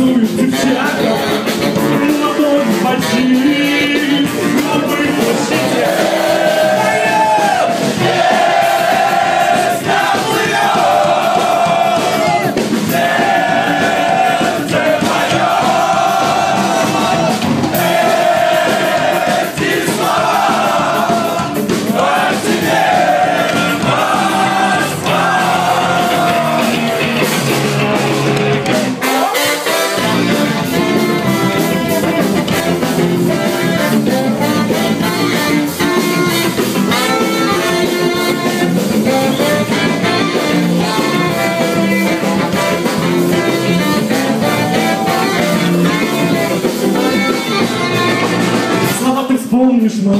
so już ci it. помнишь мою...